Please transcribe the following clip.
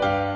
Bye.